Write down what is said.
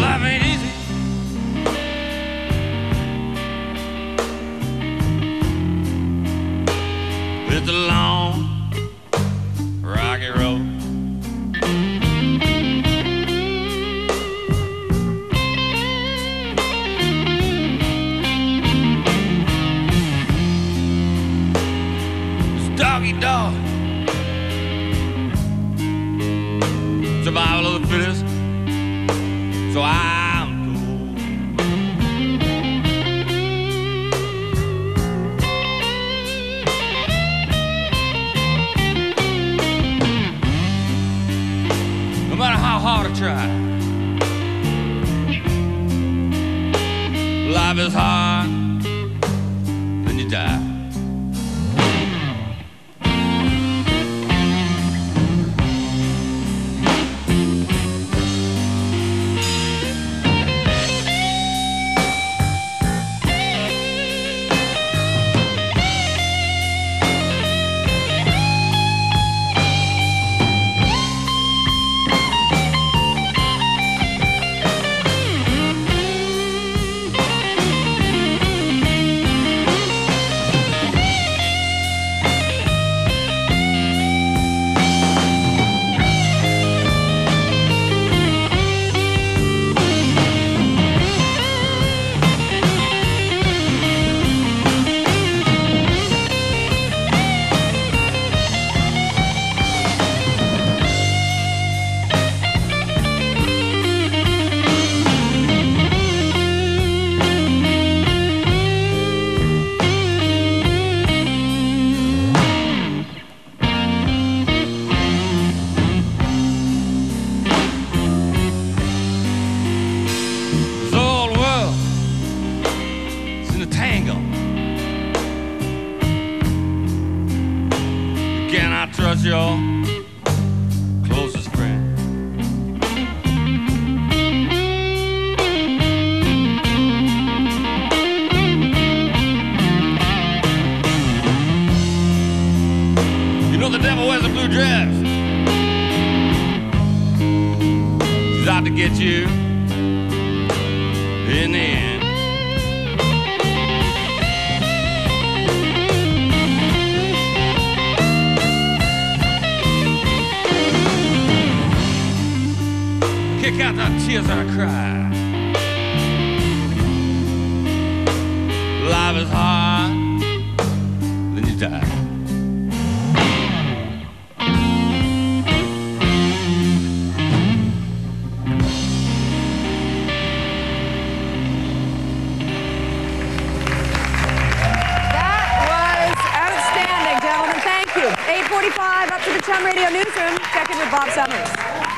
Life ain't easy. It's a long, rocky road. It's dog. Survival of the fittest. So I'm told. No matter how hard I try, life is hard, trust your closest friend. You know the devil wears a blue dress. She's out to get you in the end. Kick out the tears I cry. Life is hard, then you die. That was outstanding, gentlemen. Thank you. 845 up to the Radio Newsroom. Check in with Bob Summers.